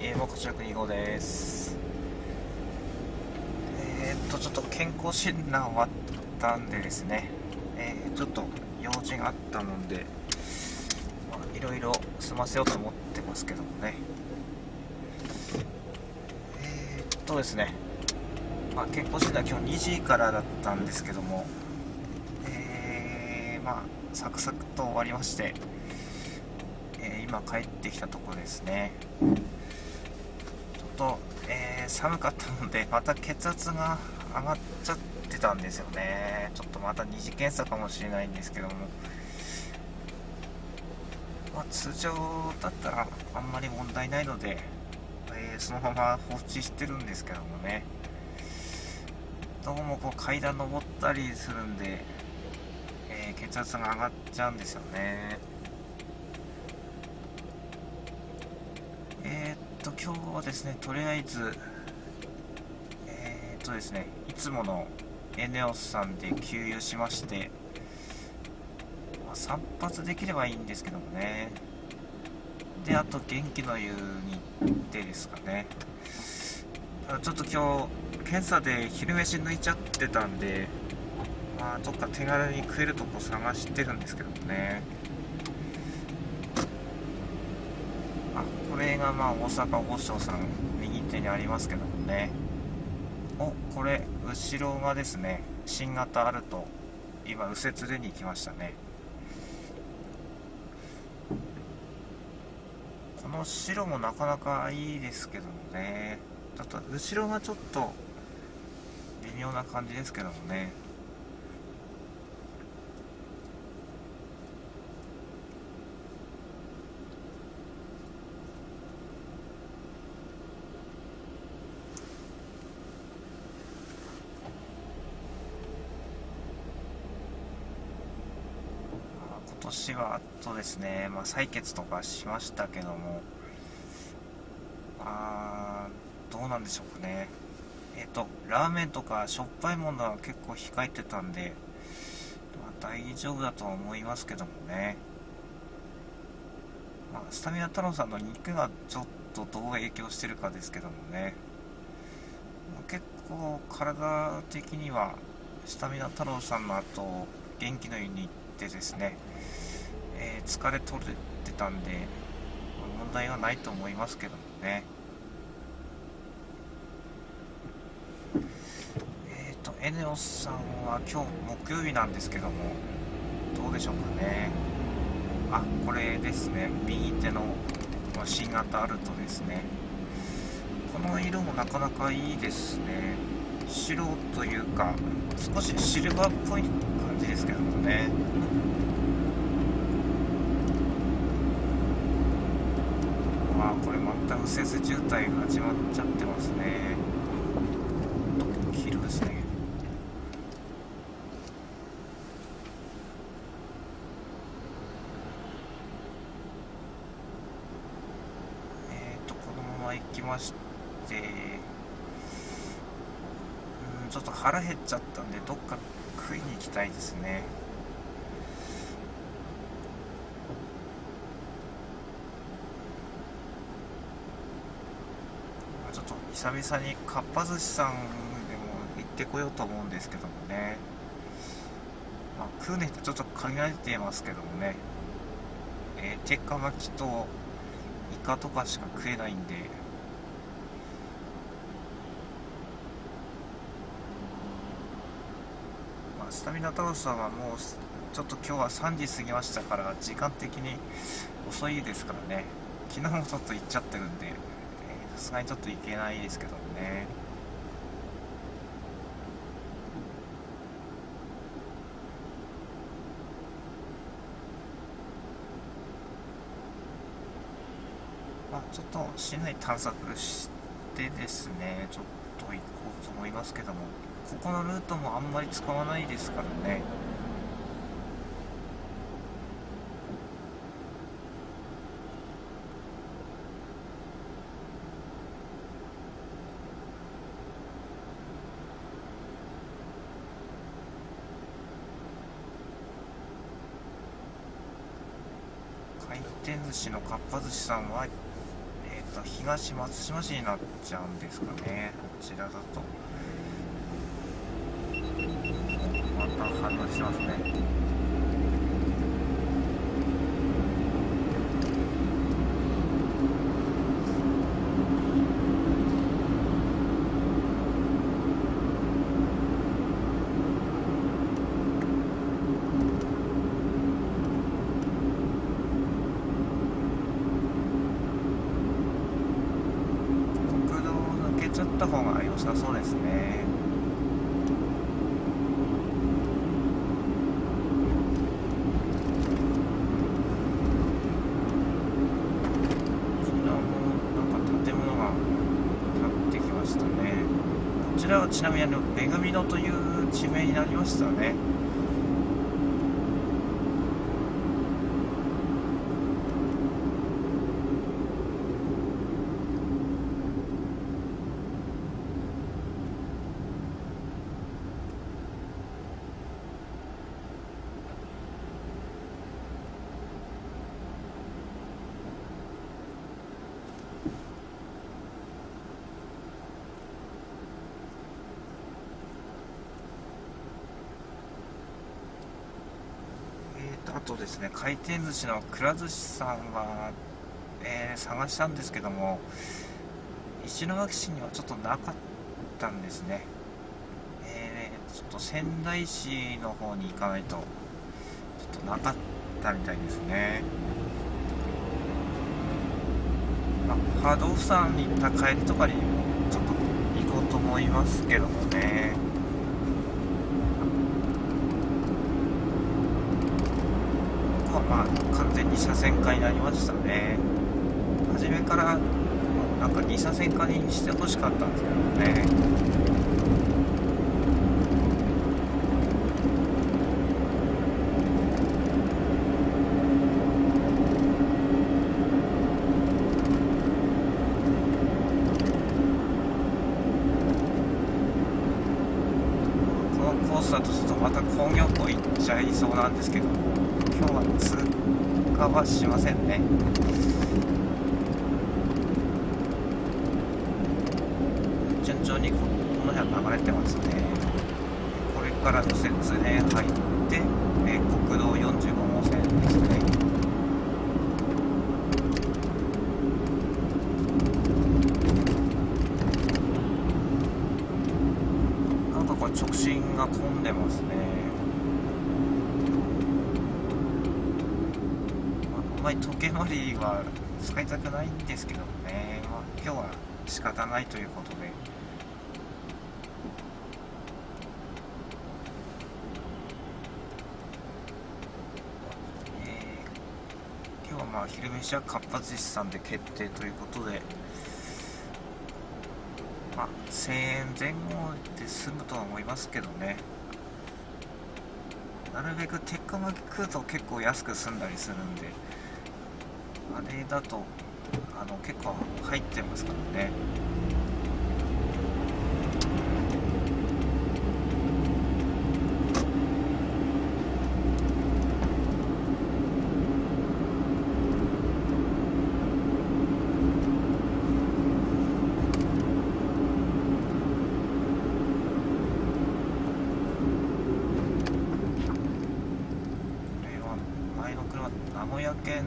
えー、もこちらく2号です。えー、っと、ちょっと健康診断終わったんでですね、えー、ちょっと用事があったもんで、ま、いろいろ済ませようと思ってますけどもね。えー、っとですね、まあ、健康診断今日2時からだったんですけども、えー、まあ、サクサクと終わりまして、え、今帰ってきたところですね。と、えー、寒かったので、また血圧が上がっちゃってたんですよね。ちょっとまた二次検査かもしれないんですけども、まあ、通常だったらあんまり問題ないので、えー、そのまま放置してるんですけどもね。どうもこう階段登ったりするんで、えー、血圧が上がっちゃうんですよね。えー、と今日はですねとりあえずえー、っとですねいつものエネオスさんで給油しまして、まあ、散髪できればいいんですけどもね。であと元気の湯に行ってですかね。ちょっと今日検査で昼飯抜いちゃってたんでまあどっか手軽に食えるとこ探してるんですけどもね。これがまあ大阪王将さん右手にありますけどもね。おこれ後ろがですね新型アルト。今右折でに行きましたね。この白もなかなかいいですけどもね。ちょっと後ろがちょっと微妙な感じですけどもね。年はあとですね、まあ、採血とかしましたけども、あどうなんでしょうかね。えっ、と、ラーメンとかしょっぱいものは結構控えてたんで、まあ、大丈夫だとは思いますけどもね。まあ、スタミナ太郎さんの肉がちょっとどう影響してるかですけどもね。まあ、結構体的にはスタミナ太郎さんの後、元気の湯に行ってですね、えー、疲れ取れてたんで、問題はないと思いますけどもね。えっ、ー、と、エネオスさんは今日木曜日なんですけども、どうでしょうかね。あ、これですね。右手の新型アルトですね。この色もなかなかいいですね。白というか、少しシルバーっぽい感じですけどもね。あこれまた右折渋滞が始まっちゃってますね。黄色ですね。えっ、ー、とこのまま行きましてうんちょっと腹減っちゃったんでどっか食いに行きたいですね。久々にかっぱ寿司さんでも行ってこようと思うんですけどもね、まあ、食うねってちょっと限られていますけどもね、えー、鉄火巻きとイカとかしか食えないんで。まあ、スタミナ太郎さんはもうちょっと今日は3時過ぎましたから時間的に遅いですからね。昨日もちょっと行っちゃってるんで。すがにちょっといけないですけどね。まあちょっと市内探索してですねちょっと行こうと思いますけどもここのルートもあんまり使わないですからね回転寿司のかっぱ寿司さんは、えと東松島市になっちゃうんですかね。こちらだと。また反応してますね。ちなみにあの恵みのという地名になりましたね。とですね。回転寿司のくら寿司さんは、えー、探したんですけども石巻市にはちょっとなかったんですね、えー、ちょっと仙台市の方に行かないとちょっとなかったみたいですね。まあ、ハードオフさんに行った帰りとかにもちょっと行こうと思いますけどもね。まあ、完全に車線化になりましたね。初めからなんか2車線化にしてほしかったんですけどねこのコースだとちょっとまた工業湖行っちゃいそうなんですけど今日は通過はしませんね順調にこの辺は流れてますねこれから右折で入って、え国道45号線ですね。なんかこれ直進が混んでますね。あんまり時計回りは使いたくないんですけどね、まあ、今日は仕方ないということで。えー、今日はまあ昼飯はかっぱ寿司さんで決定ということで、まあ、1000円前後で済むとは思いますけどね。なるべく鉄火巻き食うと結構安く済んだりするんであれだとあの結構入ってますからね名古屋県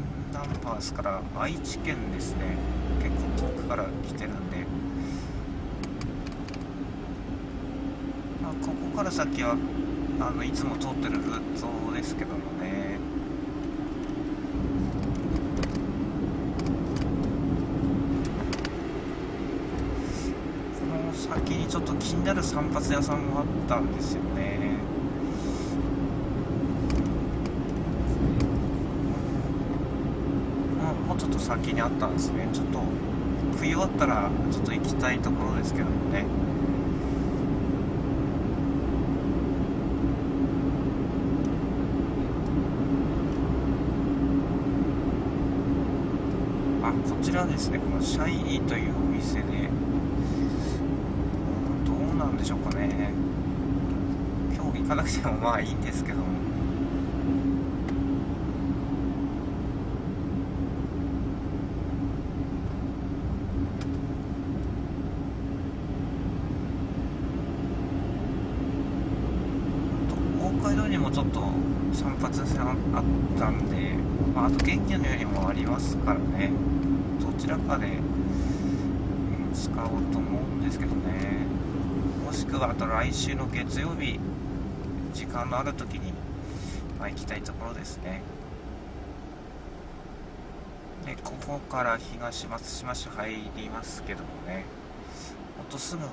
ナンバースから愛知県ですね。結構遠くから来てるんで、まあ、ここから先はあのいつも通ってるルートですけどもね。この先にちょっと気になる散髪屋さんもあったんですよね。ちょっと先にあったんですね。ちょっと食い終わったらちょっと行きたいところですけどもね。あこちらですね。このシャイニーというお店で。どうなんでしょうかね。今日行かなくてもまあいいんですけどもにもちょっと散髪線あったんで、まあ、あと元気のよりもありますからね。どちらかで使おうと思うんですけどね。もしくはあと来週の月曜日時間のある時に、まあ、行きたいところですね。でここから東松島市入りますけどもね。ほんとすぐ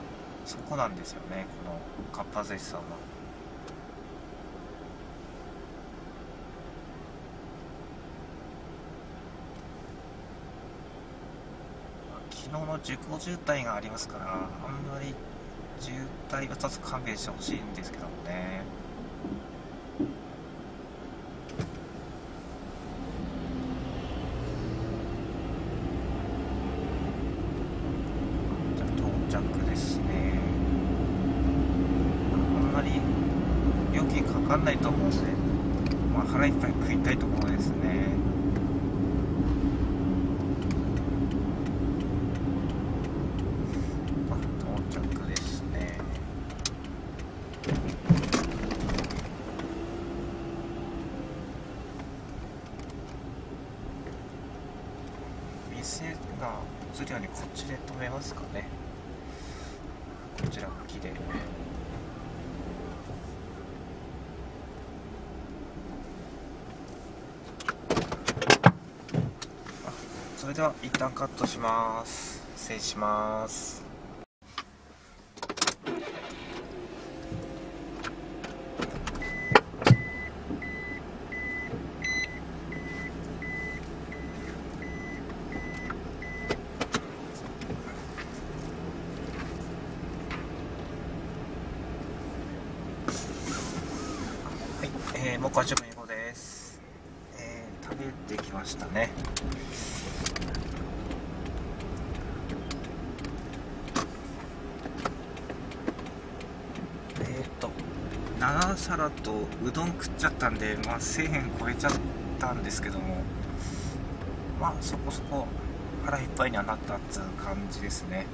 そこなんですよねこのかっぱ寿司さんは。事故渋滞がありますからあんまり渋滞は立つ勘弁してほしいんですけどもね。到着ですね。あんまり料金かかんないと思うんで、まあ、腹いっぱい食いたいところですねあ到着ですね店が映るようにこっちで止めますかねこちら向きであそれでは一旦カットします失礼しますはい、えー、もうかち英語です。えー、食べてきましたね。えー、っと、7皿とうどん食っちゃったんで、まあ、1000円超えちゃったんですけども、まあ、そこそこ腹いっぱいにはなったっつう感じですね。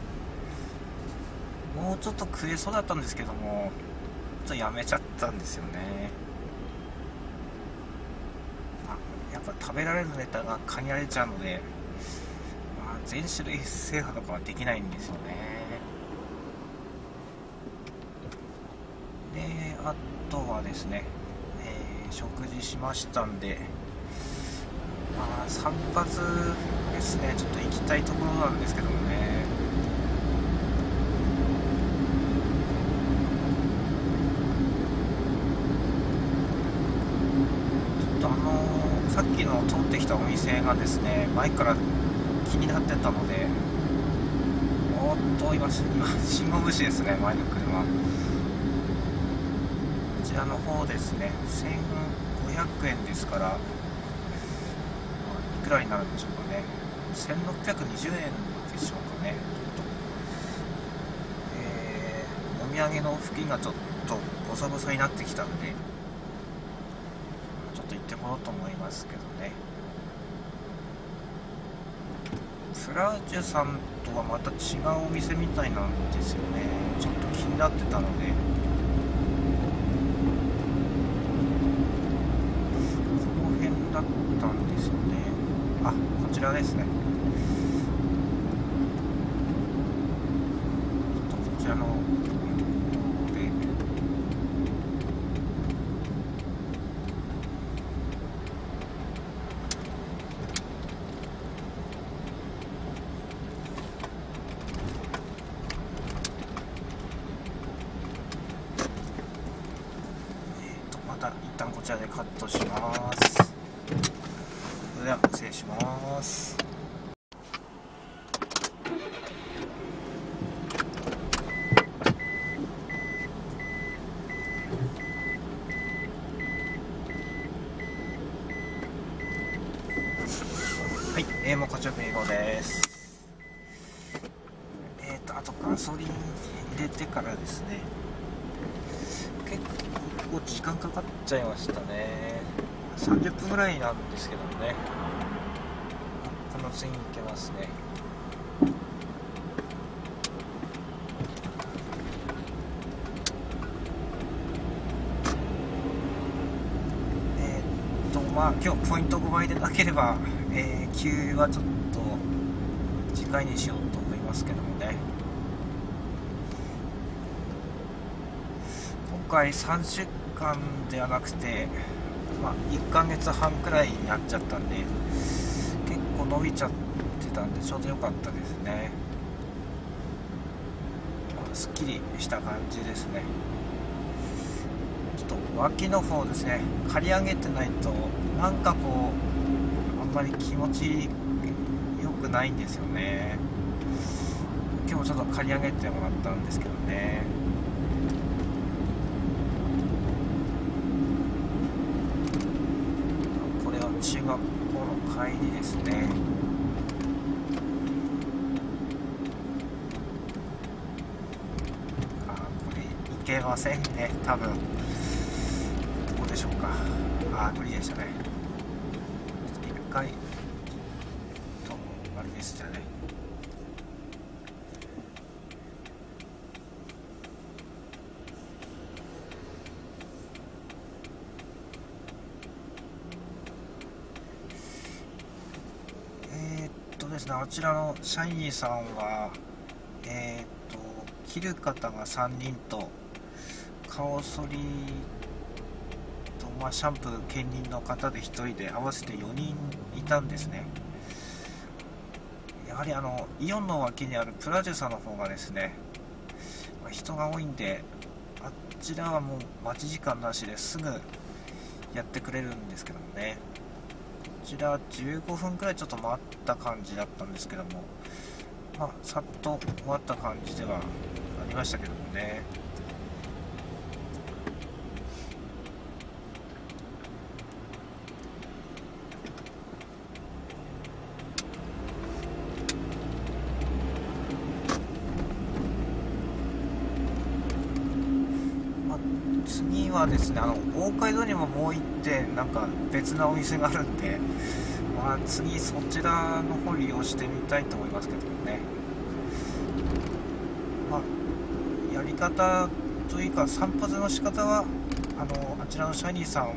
もうちょっと食えそうだったんですけども、ちょっとやめちゃったんですよね。まあやっぱ食べられるネタが限られちゃうので、まあ、全種類制覇とかはできないんですよね。であとはですね、えー食事しましたんでまあ散髪ですね。ちょっと行きたいところなんですけどもねちょっとあのーさっきの通ってきたお店がですね前から気になってたのでおっと今信号無視ですね前の車。こちらの方ですね1500円ですからいくらになるんでしょうかね。1620円でしょうかね。ちょっとえーお土産の付近がちょっとボサボサになってきたんでちょっと行ってこようと思います。けどね。フラージュさんとはまた違うお店みたいなんですよね。ちょっと気になってたので。この辺だったんですよね。あこちらですねちょっとこちらのでえーとまた一旦こちらでカットしますそれでは失礼しますはい、えー、もうこちら英語です。えっ、ー、とあとガソリン入れてからですね。結構時間かかっちゃいましたね。30分ぐらいなんですけどもね。この次に行けますねまあ今日ポイント5倍でなければ、えー、給油はちょっと次回にしようと思いますけどもね。今回3週間ではなくて、まあ、1ヶ月半くらいになっちゃったんで結構伸びちゃってたんでちょうど良かったですね、まあ、すっきりした感じですね。と脇の方ですね。刈り上げてないとなんかこうあんまり気持ち良くないんですよね。今日もちょっと刈り上げてもらったんですけどね。これは中学校の帰りですね。あこれいけませんね多分。あ無理でしたね。一回。とあれでしたね。えーっとですねあちらのシャイニーさんはえーっと切る方が3人と顔剃り、まあ、シャンプー兼任の方で1人で合わせて4人いたんですね。やはりあのイオンの脇にあるプラジュサの方がですね、まあ人が多いんであちらはもう待ち時間なしですぐやってくれるんですけどもね。こちら15分くらいちょっと待った感じだったんですけどもまあさっと終わった感じではありましたけどもねまあ次はですねあの大街道にももう一店なんか別なお店があるんで、まあ、次そちらの方利用してみたいと思いますけどもね。まあやり方というか散髪の仕方はあのあちらのシャニーさんも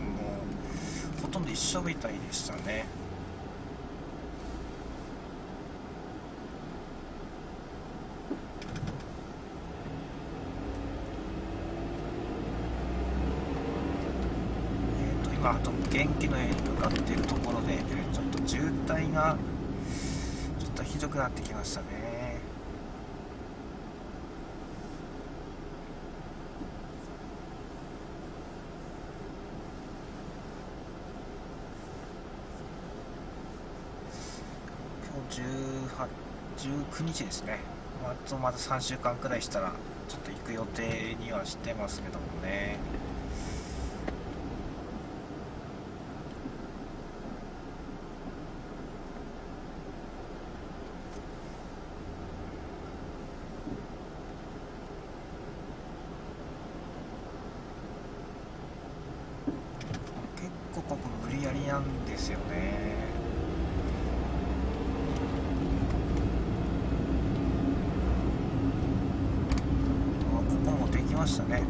ほとんど一緒みたいでしたねえー、と今あと元気の家に向かっているところでちょっと渋滞がちょっとひどくなってきましたね。今日19日ですね。あとまだ3週間くらいしたらちょっと行く予定にはしてますけどもね結構ここ無理やりなんですよねあここもできましたねで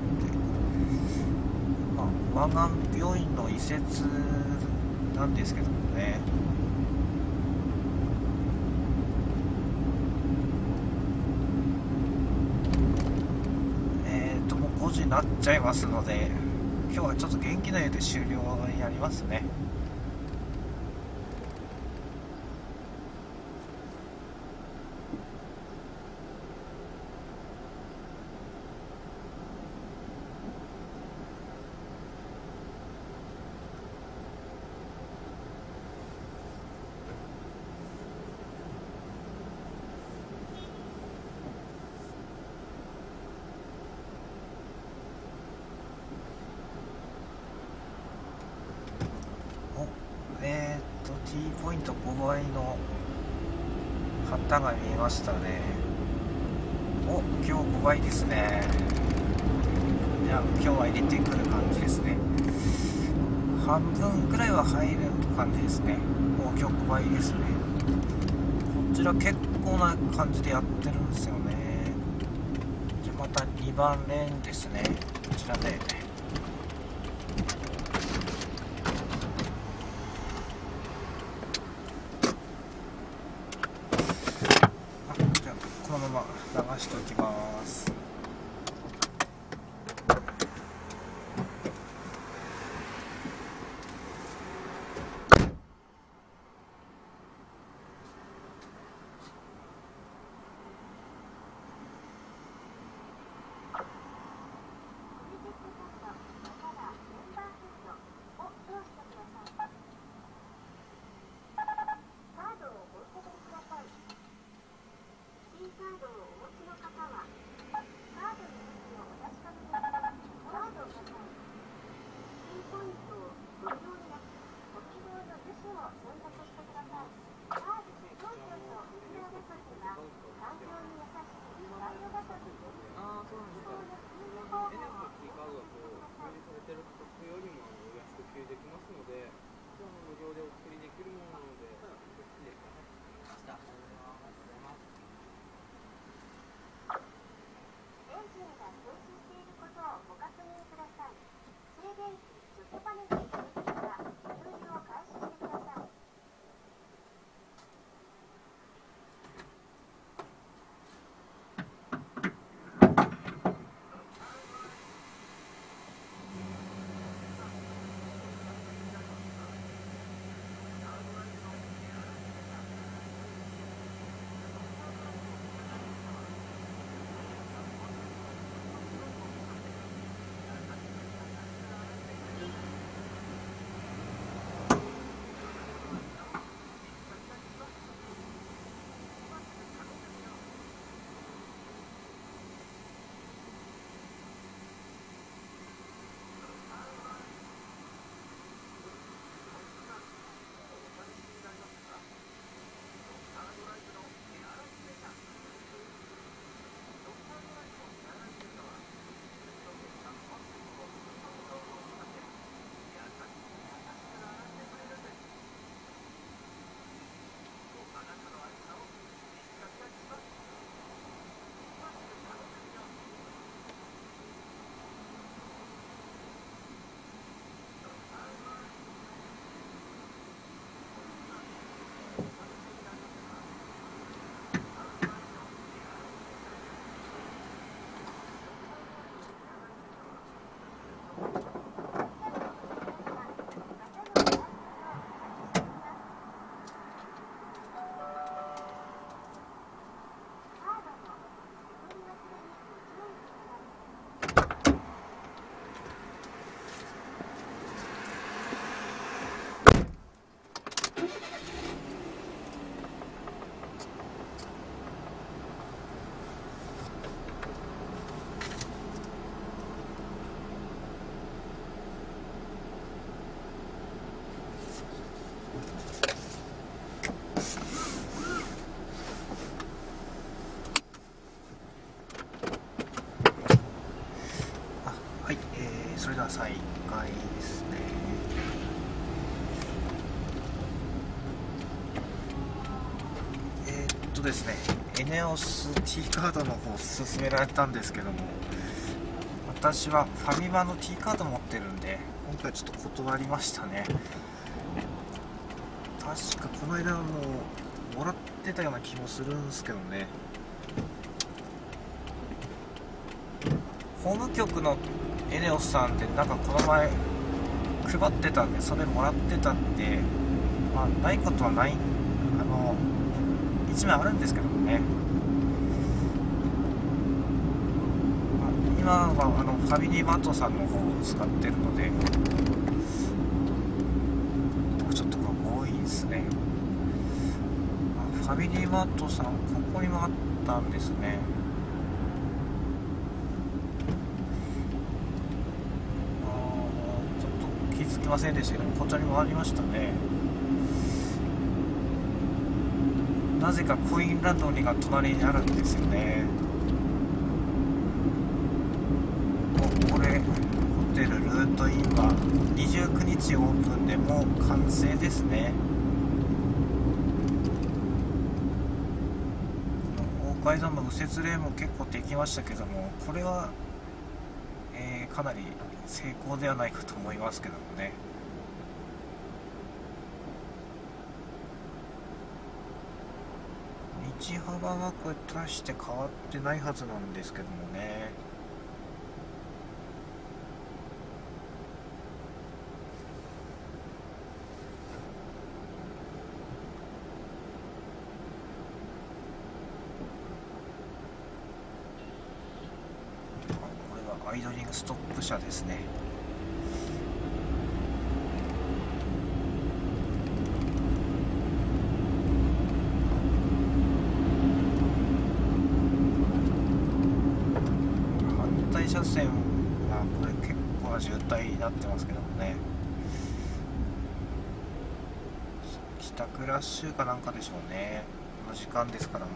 まあ湾岸病院の移設なんですけどもねえーともう5時になっちゃいますので今日はちょっと元気な湯で終了になりますねおえー、っと T ポイント5倍の旗が見えましたね。お今日5倍ですね。いや今日は入れてくる感じですね。半分くらいは入る感じですね。お今日5倍ですね。こちら結構な感じでやってるんですよね。じゃまた2番レーンですね。こちらでとですねエネオス T カードの方勧められたんですけども私はファミマの T カード持ってるんで今回ちょっと断りましたね。確かこの間はもうもらってたような気もするんですけどね。法務局のエネオスさんってなんかこの前配ってたんでそれもらってたんでまあないことはないあの1枚あるんですけどもね、まあ、今はあのファミリーマートさんの方を使ってるのでちょっとこれ多いですね、ファミリーマートさんここにもあったんですね。あちょっと気づきませんでしたけどこちらにもありましたね。なぜかコインランドリーが隣にあるんですよね。これホテルルートインは29日オープンでもう完成ですね。大階段の右折レーンも結構できましたけどもこれは、えー、かなり成功ではないかと思いますけどもね。道幅はこれ足して変わってないはずなんですけどもね。これはアイドリングストップ車ですね反対車線はこれ結構な渋滞になってますけどもね帰宅ラッシュかなんかでしょうね。この時間ですからもう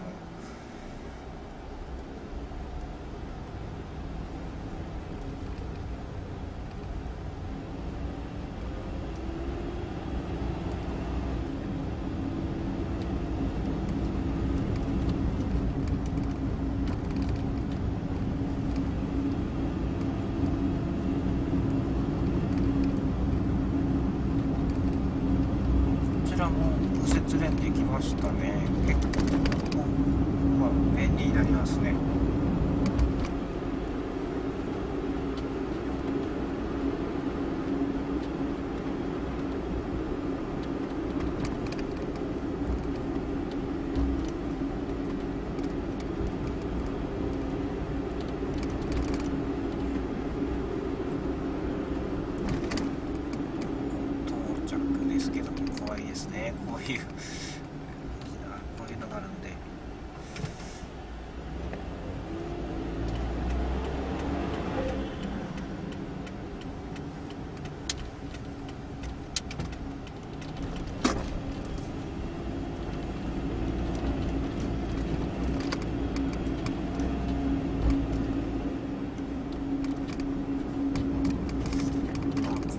ちらも右折レーンできましたね結構まあ便利になりますね到着ですけど怖いですねこういうあこういうのがあるんで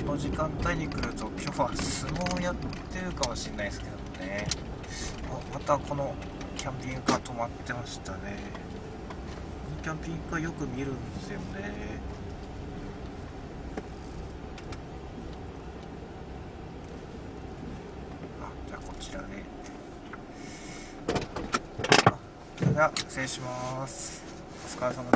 この時間帯に来ると今日は相撲やってるかもしれないですけどね。あまたこのキャンピングカー止まってましたね。このキャンピングカーよく見るんですよね。あじゃあこちらであそれでは失礼します。お疲れ様でした